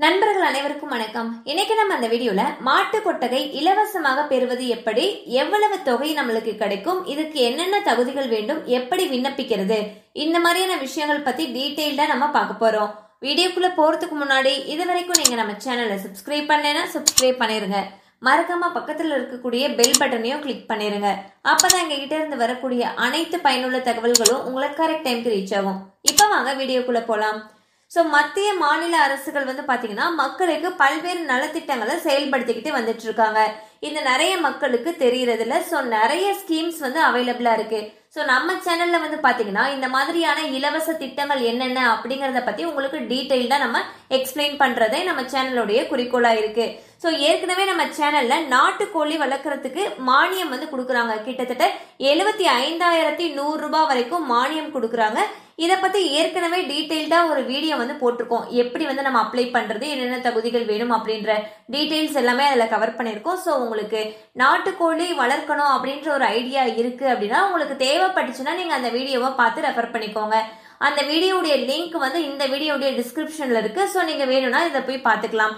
நண்பர்கள் அனைவருக்கும் வணக்கம். இன்னைக்கு நம்ம அந்த வீடியோல மாட்டு கொட்டகை இலவசமாக பெறுவது எப்படி எவ்வளவு தொகை நம்மளுக்கு கிடைக்கும் இதுக்கு என்னென்ன தகுதிகள் வேண்டும் எப்படி விண்ணப்பிக்கிறது இந்த மாதிரியான விஷயங்கள் பத்தி டீட்டெயில்டா நம்ம பார்க்க போறோம். வீடியோக்குள்ள போறதுக்கு முன்னாடி இது வரைக்கும் நீங்க நம்ம சேனலை சப்ஸ்கிரைப் பண்ணலன்னா சப்ஸ்கிரைப் பண்ணிருங்க. மறக்காம பக்கத்துல இருக்கக்கூடிய பெல் பட்டனையும் கிளிக் பண்ணிருங்க. அப்பதான் எங்க கிட்ட இருந்து வரக்கூடிய அனைத்து பயனுள்ள தகவல்களும் உங்களுக்கு கரெக்ட் டைம்க்கு ரீச் ஆகும். இப்ப வாங்க வீடியோக்குள்ள போலாம். ஸோ மத்திய மாநில அரசுகள் வந்து பார்த்தீங்கன்னா மக்களுக்கு பல்வேறு நலத்திட்டங்களை செயல்படுத்திக்கிட்டு வந்துட்டு இருக்காங்க இது நிறைய மக்களுக்கு தெரியறது இல்லை ஸோ நிறைய ஸ்கீம்ஸ் வந்து அவைலபிளாக இருக்கு. ஸோ நம்ம சேனல்ல வந்து பார்த்தீங்கன்னா இந்த மாதிரியான இலவச திட்டங்கள் என்னென்ன அப்படிங்கிறத பத்தி உங்களுக்கு டீட்டெயில்டா நம்ம எக்ஸ்பிளைன் பண்றதே நம்ம சேனலுடைய குறிக்கோளா இருக்கு. ஸோ ஏற்கனவே நம்ம சேனல்ல நாட்டுக்கோழி வளர்க்குறதுக்கு மானியம் வந்து கொடுக்குறாங்க. கிட்டத்தட்ட எழுபத்தி ஐந்தாயிரத்தி நூறு ரூபாய் வரைக்கும் மானியம் கொடுக்குறாங்க. இதை பத்தி ஏற்கனவே டீட்டெயில்டா ஒரு வீடியோ வந்து போட்டிருக்கோம். எப்படி வந்து நம்ம அப்ளை பண்றது என்னென்ன தகுதிகள் வேணும் அப்படின்ற டீட்டெயில்ஸ் எல்லாமே அதில் கவர் பண்ணியிருக்கோம். ஸோ உங்களுக்கு நாட்டுக்கோழி வளர்க்கணும் அப்படின்ற ஒரு ஐடியா இருக்கு அப்படின்னா உங்களுக்கு தேவைப்பட்டுச்சுன்னா நீங்க அந்த வீடியோவை பார்த்து ரெஃபர் பண்ணிக்கோங்க. அந்த வீடியோடைய லிங்க் வந்து இந்த வீடியோடைய டிஸ்கிரிப்ஷன்ல இருக்கு. ஸோ நீங்க வேணும்னா இதை போய் பார்த்துக்கலாம்.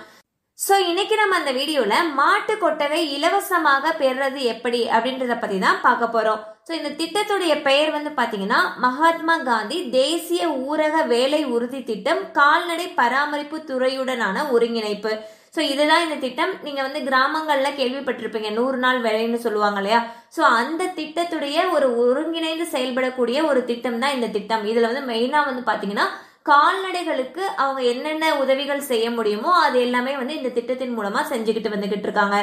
ஸோ இன்னைக்கு நம்ம அந்த வீடியோவில் மாட்டு கொட்டகை இலவசமாக பெறுறது எப்படி அப்படின்றத பற்றி தான் பார்க்க போகிறோம் ஸோ இந்த திட்டத்துடைய பெயர் வந்து பார்த்தீங்கன்னா மகாத்மா காந்தி தேசிய ஊரக வேலை உறுதி திட்டம் கால்நடை பராமரிப்பு துறையுடனான ஒருங்கிணைப்பு. ஸோ இதுதான் இந்த திட்டம். நீங்கள் வந்து கிராமங்களில் கேள்விப்பட்டிருப்பீங்க நூறு நாள் வேலைன்னு சொல்லுவாங்க இல்லையா? ஸோ அந்த திட்டத்துடைய ஒரு ஒருங்கிணைந்து செயல்படக்கூடிய ஒரு திட்டம் தான் இந்த திட்டம். இதில் வந்து மெயினாக வந்து பார்த்தீங்கன்னா கால்நடைகளுக்கு அவங்க என்னென்ன உதவிகள் செய்ய முடியுமோ அது எல்லாமே வந்து இந்த திட்டத்தின் மூலமா செஞ்சுக்கிட்டு வந்துகிட்டு இருக்காங்க.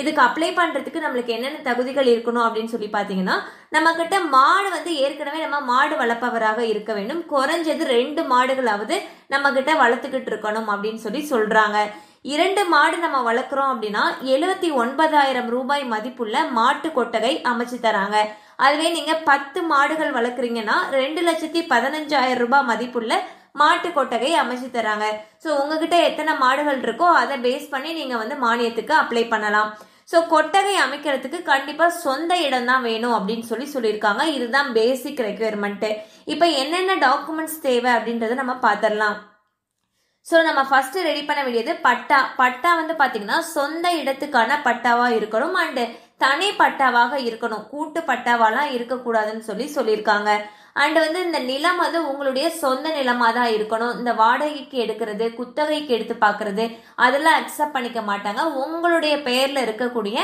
இதுக்கு அப்ளை பண்றதுக்கு நம்மளுக்கு என்னென்ன தகுதிகள் இருக்கணும் அப்படின்னு சொல்லி பாத்தீங்கன்னா நம்ம கிட்ட மாடு வந்து ஏற்கனவே நம்ம மாடு வளர்ப்பவராக இருக்க வேண்டும். குறைஞ்சது ரெண்டு மாடுகளாவது நம்ம கிட்ட வளர்த்துக்கிட்டு இருக்கணும் அப்படின்னு சொல்லி சொல்றாங்க. இரண்டு மாடு நம்ம வளர்க்குறோம் அப்படின்னா எழுபத்தி ஒன்பதாயிரம் ரூபாய் மதிப்புள்ள மாட்டு கொட்டகை அமைச்சு தராங்க. அதுவே நீங்க பத்து மாடுகள் வளர்க்குறீங்கன்னா ரெண்டு லட்சத்தி பதினஞ்சாயிரம் ரூபாய் மதிப்புள்ள மாட்டு கொட்டகை அமைச்சு தராங்க. ஸோ உங்ககிட்ட எத்தனை மாடுகள் இருக்கோ அதை பேஸ் பண்ணி நீங்கள் வந்து மானியத்துக்கு அப்ளை பண்ணலாம். ஸோ கொட்டகை அமைக்கிறதுக்கு கண்டிப்பாக சொந்த இடம் தான் வேணும் அப்படின்னு சொல்லி சொல்லியிருக்காங்க. இதுதான் பேசிக் ரெக்குயர்மெண்ட்டு இப்போ என்னென்ன டாக்குமெண்ட்ஸ் தேவை அப்படின்றத நம்ம பார்த்துடலாம். ஸோ நம்ம ஃபஸ்ட்டு ரெடி பண்ண வேண்டியது பட்டா. பட்டா வந்து பார்த்தீங்கன்னா சொந்த இடத்துக்கான பட்டாவாக இருக்கணும். அண்டு தனி பட்டாவாக இருக்கணும். கூட்டு பட்டாவாலாம் இருக்கக்கூடாதுன்னு சொல்லி சொல்லியிருக்காங்க. அண்ட் வந்து இந்த நிலம் வந்து உங்களுடைய சொந்த நிலமா தான் இருக்கணும். இந்த வாடகைக்கு எடுக்கிறது குத்தகைக்கு எடுத்து பார்க்கறது அதெல்லாம் அக்செப்ட் பண்ணிக்க மாட்டாங்க. உங்களுடைய பெயர்ல இருக்கக்கூடிய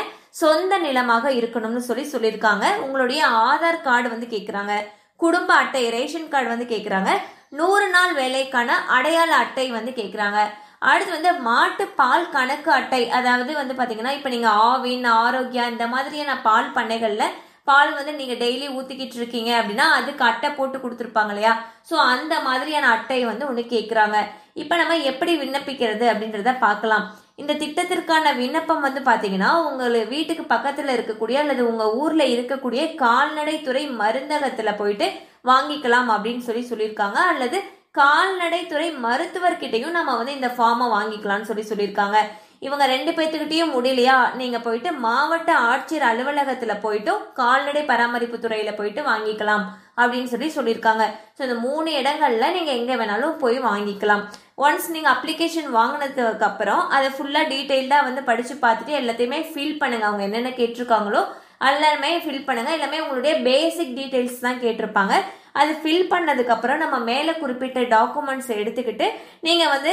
சொந்த நிலமாக இருக்கணும்னு சொல்லி சொல்லியிருக்காங்க. உங்களுடைய ஆதார் கார்டு வந்து கேட்குறாங்க குடும்ப அட்டை ரேஷன் கார்டு வந்து கேட்குறாங்க நூறு நாள் வேலைக்கான அடையாள அட்டை வந்து கேட்குறாங்க அடுத்து வந்து மாட்டு பால் கணக்கு அட்டை. அதாவது வந்து பார்த்தீங்கன்னா இப்போ நீங்கள் ஆவின் ஆரோக்கியா இந்த மாதிரியான பால் பண்ணைகளில் பால் வந்து நீங்கள் டெய்லி ஊற்றிக்கிட்டு இருக்கீங்க அப்படின்னா அதுக்கு அட்டை போட்டு கொடுத்துருப்பாங்க இல்லையா? ஸோ அந்த மாதிரியான அட்டை வந்து ஒன்று கேட்குறாங்க இப்போ நம்ம எப்படி விண்ணப்பிக்கிறது அப்படின்றத பார்க்கலாம் இந்த திட்டத்திற்கான விண்ணப்பம் வந்து பார்த்தீங்கன்னா உங்க வீட்டுக்கு பக்கத்தில் இருக்கக்கூடிய அல்லது உங்கள் ஊரில் இருக்கக்கூடிய கால்நடைத்துறை மருந்தகத்தில் போயிட்டு வாங்கிக்கலாம் அப்படின்னு சொல்லி சொல்லியிருக்காங்க. அல்லது கால்நடைத்துறை மருத்துவர்கிட்டையும் நம்ம வந்து இந்த ஃபார்மை வாங்கிக்கலாம்னு சொல்லி சொல்லியிருக்காங்க. இவங்க ரெண்டு பேர்த்துக்கிட்டையும் முடியலையா? நீங்க போயிட்டு மாவட்ட ஆட்சியர் அலுவலகத்துல போயிட்டும் கால்நடை பராமரிப்பு துறையில போயிட்டு வாங்கிக்கலாம் அப்படின்னு சொல்லி சொல்லியிருக்காங்க. ஸோ இந்த மூணு இடங்கள்ல நீங்க எங்க வேணாலும் போய் வாங்கிக்கலாம். ஒன்ஸ் நீங்க அப்ளிகேஷன் வாங்கினதுக்கு அப்புறம் அதை ஃபுல்லா டீட்டெயில்டா வந்து படிச்சு பார்த்துட்டு எல்லாத்தையுமே ஃபில் பண்ணுங்க. அவங்க என்னென்ன கேட்டிருக்காங்களோ எல்லாருமே ஃபில் பண்ணுங்க. எல்லாமே உங்களுடைய பேசிக் டீட்டெயில்ஸ் தான் கேட்டிருப்பாங்க. அது ஃபில் பண்ணதுக்கப்புறம் நம்ம மேலே குறிப்பிட்ட டாக்குமெண்ட்ஸ் எடுத்துக்கிட்டு நீங்கள் வந்து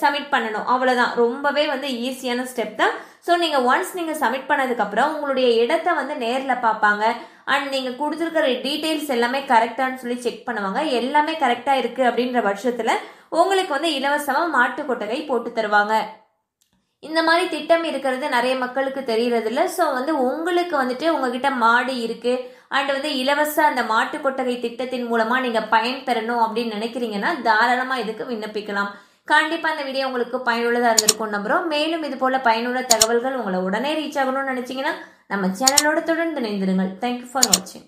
சப்மிட் பண்ணணும். அவ்வளோதான் ரொம்பவே வந்து ஈஸியான ஸ்டெப் தான். ஸோ நீங்கள் ஒன்ஸ் நீங்கள் சப்மிட் பண்ணதுக்கப்புறம் உங்களுடைய இடத்த வந்து நேரில் பார்ப்பாங்க. அண்ட் நீங்கள் கொடுத்துருக்கிற டீட்டெயில்ஸ் எல்லாமே கரெக்டானு சொல்லி செக் பண்ணுவாங்க. எல்லாமே கரெக்டாக இருக்குது அப்படின்ற பட்சத்தில் உங்களுக்கு வந்து இலவசமாக மாட்டு கொட்டகை போட்டு தருவாங்க. இந்த மாதிரி திட்டம் இருக்கிறது நிறைய மக்களுக்கு தெரியறது இல்லை ஸோ வந்து உங்களுக்கு வந்துட்டு உங்ககிட்ட மாடு இருக்கு. அண்ட் வந்து இலவச அந்த மாட்டு கொட்டகை திட்டத்தின் மூலமா நீங்க பயன் பெறணும் அப்படின்னு நினைக்கிறீங்கன்னா தாராளமா இதுக்கு விண்ணப்பிக்கலாம். கண்டிப்பா இந்த வீடியோ உங்களுக்கு பயனுள்ளதா இருந்திருக்கும் நம்புறோம். மேலும் இது போல பயனுள்ள தகவல்கள் உங்களை உடனே ரீச் ஆகணும்னு நினைச்சீங்கன்னா நம்ம சேனலோட தொடர்ந்து இணைந்திருங்கள். தேங்க்யூ ஃபார் வாட்சிங்